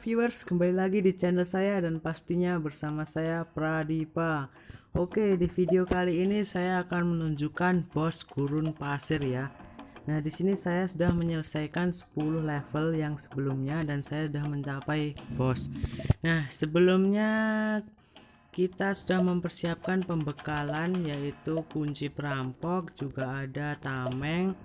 viewers, kembali lagi di channel saya dan pastinya bersama saya Pradipa. Oke, di video kali ini saya akan menunjukkan bos gurun pasir ya. Nah, di sini saya sudah menyelesaikan 10 level yang sebelumnya dan saya sudah mencapai bos. Nah, sebelumnya kita sudah mempersiapkan pembekalan yaitu kunci perampok, juga ada tameng,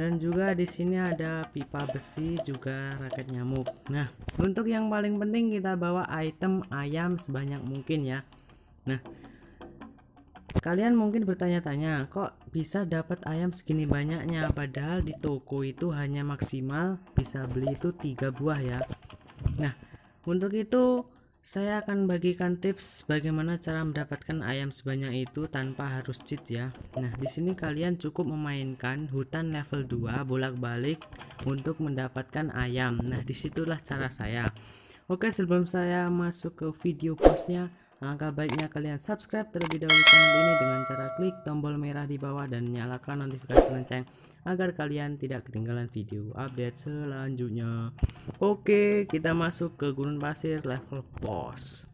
dan juga di sini ada pipa besi juga raket nyamuk. Nah untuk yang paling penting kita bawa item ayam sebanyak mungkin ya. Nah kalian mungkin bertanya-tanya kok bisa dapat ayam segini banyaknya? Padahal di toko itu hanya maksimal bisa beli itu tiga buah ya. Nah untuk itu saya akan bagikan tips bagaimana cara mendapatkan ayam sebanyak itu tanpa harus cheat ya. Nah, di sini kalian cukup memainkan hutan level 2 bolak-balik untuk mendapatkan ayam. Nah, di situlah cara saya. Oke, sebelum saya masuk ke video postnya, Alangkah baiknya kalian subscribe terlebih dahulu channel ini dengan cara klik tombol merah di bawah dan nyalakan notifikasi lonceng agar kalian tidak ketinggalan video update selanjutnya. Oke, kita masuk ke gurun pasir level boss.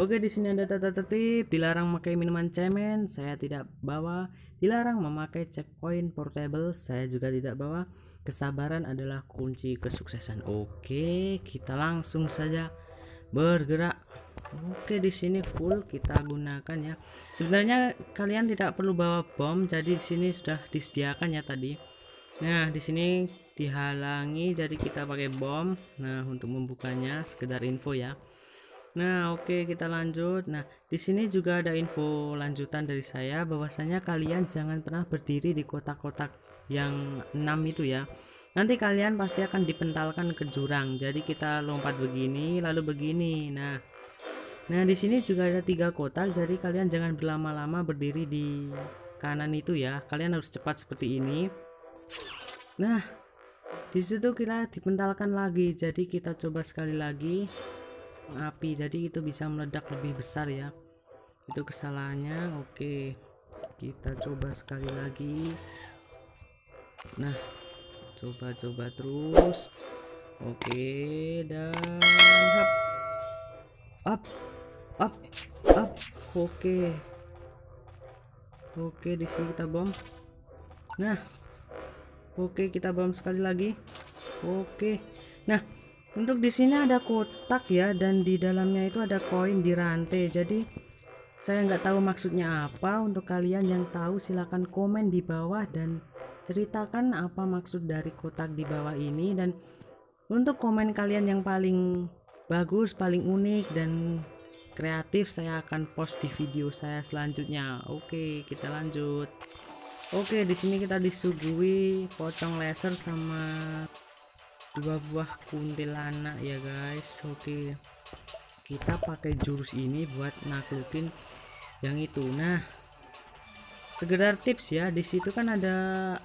Oke, di sini ada tata tertib, dilarang memakai minuman cemen, saya tidak bawa, dilarang memakai checkpoint portable, saya juga tidak bawa. Kesabaran adalah kunci kesuksesan. Oke, kita langsung saja bergerak Oke di sini full kita gunakan ya. Sebenarnya kalian tidak perlu bawa bom, jadi di sini sudah disediakan ya tadi. Nah di sini dihalangi, jadi kita pakai bom. Nah untuk membukanya sekedar info ya. Nah oke kita lanjut. Nah di sini juga ada info lanjutan dari saya bahwasanya kalian jangan pernah berdiri di kotak-kotak yang 6 itu ya nanti kalian pasti akan dipentalkan ke jurang jadi kita lompat begini lalu begini nah Nah, di sini juga ada tiga kotak, jadi kalian jangan berlama-lama berdiri di kanan itu ya. Kalian harus cepat seperti ini. Nah, di situ kita dipentalkan lagi. Jadi kita coba sekali lagi api. Jadi itu bisa meledak lebih besar ya. Itu kesalahannya. Oke. Kita coba sekali lagi. Nah, coba-coba terus. Oke, dan hap. Up up up oke okay. oke okay, di sini kita bom. Nah oke okay, kita bom sekali lagi. Oke nah untuk di sini ada kotak ya dan di dalamnya itu ada koin di rantai jadi saya nggak tahu maksudnya apa. Untuk kalian yang tahu silahkan komen di bawah dan ceritakan apa maksud dari kotak di bawah ini. Dan untuk komen kalian yang paling bagus paling unik dan kreatif saya akan post di video saya selanjutnya. Oke kita lanjut. Oke di sini kita disuguhi pocong laser sama dua buah kuntilanak ya guys. Oke kita pakai jurus ini buat naklukin yang itu. Nah sekedar tips ya di situ kan ada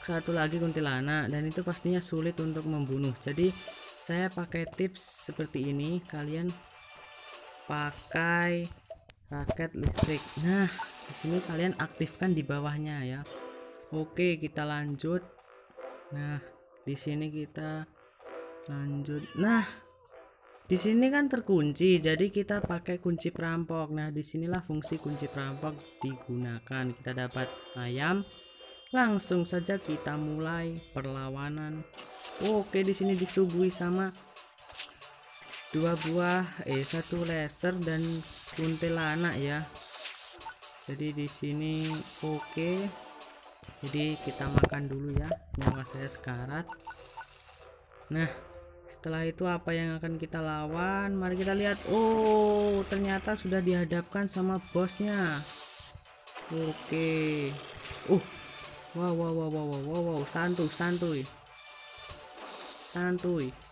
satu lagi kuntilanak dan itu pastinya sulit untuk membunuh. Jadi saya pakai tips seperti ini. Kalian pakai raket listrik. Nah di sini kalian aktifkan di bawahnya ya. Oke kita lanjut. Nah di sini kita lanjut. Nah di sini kan terkunci jadi kita pakai kunci perampok. Nah di sinilah fungsi kunci perampok digunakan. Kita dapat ayam. Langsung saja kita mulai perlawanan. Oke di sini disuguhi sama dua buah eh satu laser dan kuntilanak ya. Jadi di sini oke. Okay. jadi kita makan dulu ya nyawa saya sekarat. Nah setelah itu apa yang akan kita lawan? Mari kita lihat. Oh ternyata sudah dihadapkan sama bosnya. Oke. Okay. uh wow wow wow wow wow wow. Santuy santuy. Santuy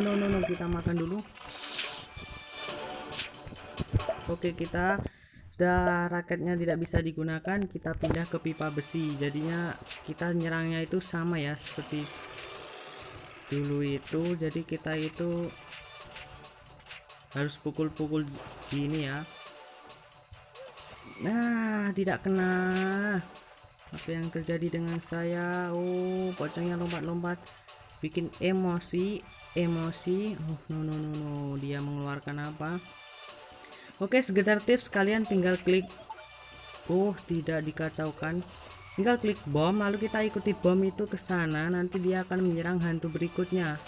no no no kita makan dulu. Oke kita sudah raketnya tidak bisa digunakan kita pindah ke pipa besi. Jadinya kita nyerangnya itu sama ya seperti dulu itu. Jadi kita itu harus pukul-pukul gini ya. Nah tidak kena. Apa yang terjadi dengan saya? Oh pocongnya lompat-lompat. Bikin emosi emosi. Oh no no no no. Dia mengeluarkan apa? Oke sekedar tips. Kalian tinggal klik. Oh tidak dikacaukan. Tinggal klik bom lalu kita ikuti bom itu ke sana. Nanti dia akan menyerang hantu berikutnya.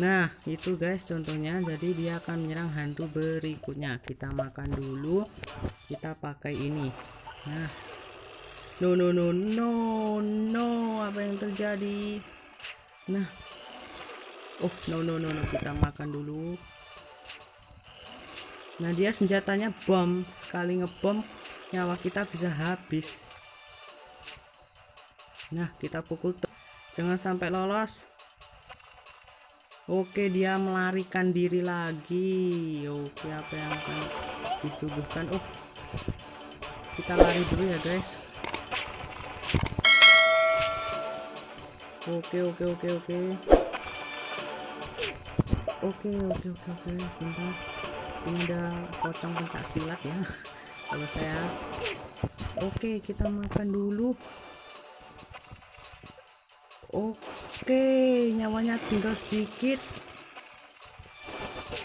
Nah itu guys contohnya. Jadi dia akan menyerang hantu berikutnya. Kita makan dulu. Kita pakai ini. Nah. No no no no no. Apa yang terjadi? Nah oh no no no no kita makan dulu. Nah dia senjatanya bom. Kali ngebom nyawa kita bisa habis. Nah kita pukul jangan sampai lolos. Oke dia melarikan diri lagi. Oke apa yang akan disuguhkan? Oh kita lari dulu ya guys. Oke oke oke oke Oke oke oke oke sebentar ini ada pocong pencak silat ya kalau saya Oke kita makan dulu Oke, nyawanya tinggal sedikit.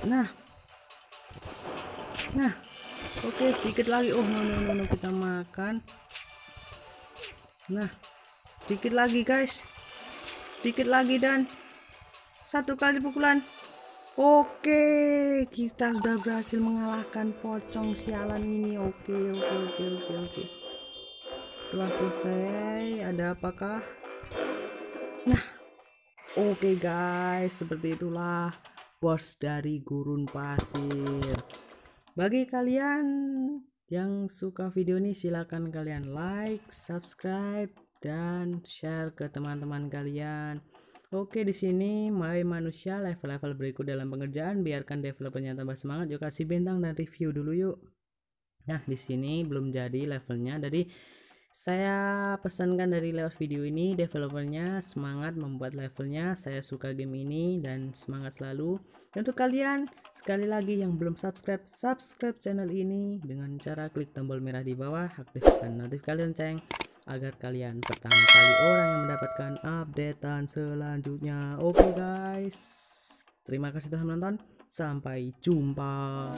Nah. Nah. Oke, sedikit lagi. Oh, no no no, no. kita makan. Nah. Sedikit lagi, guys. Sedikit lagi dan satu kali pukulan. Oke, kita udah berhasil mengalahkan pocong sialan ini. Oke, oke, oke, oke, oke. Setelah selesai, ada apakah? Nah, oke guys, seperti itulah bos dari gurun pasir. Bagi kalian yang suka video ini silahkan kalian like, subscribe, dan share ke teman-teman kalian. Oke di sini my manusia level-level berikut dalam pengerjaan. Biarkan developernya tambah semangat. Yuk kasih bintang dan review dulu yuk. Nah di sini belum jadi levelnya. Jadi saya pesankan dari lewat video ini developernya semangat membuat levelnya. Saya suka game ini dan semangat selalu. Dan untuk kalian sekali lagi yang belum subscribe subscribe channel ini. Dengan cara klik tombol merah di bawah aktifkan notif kalian ceng agar kalian pertama kali orang yang mendapatkan updatean selanjutnya. Oke okay guys. Terima kasih telah menonton. Sampai jumpa